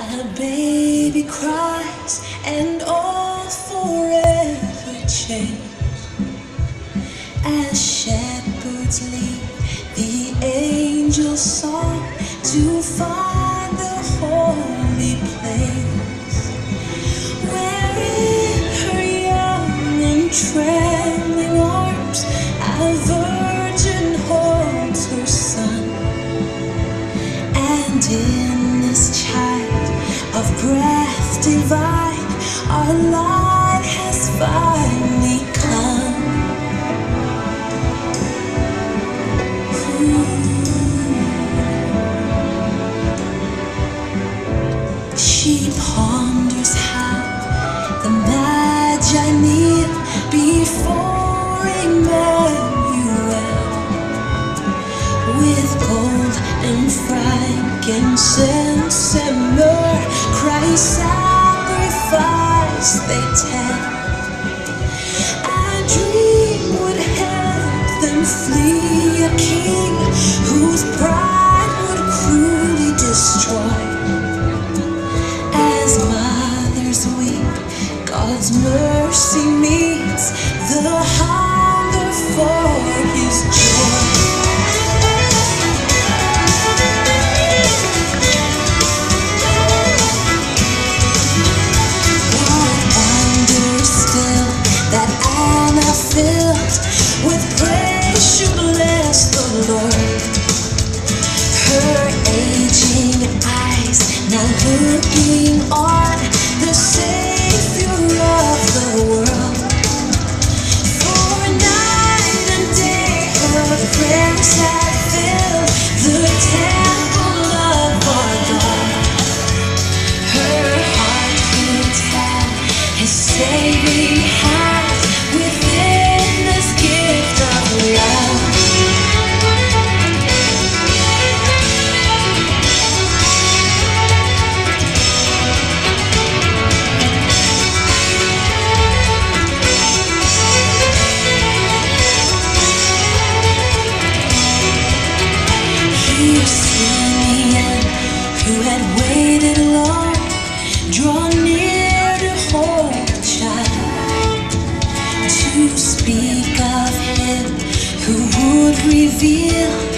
A baby cries and all forever change. As shepherds lead the angels song to find our light has finally come. Hmm. She ponders how the Magi kneel before Emmanuel with gold and frankincense and myrrh, Christ's sacrifice they tell. I dream would help them flee a king whose pride bless the Lord. Her aging eyes now looking on to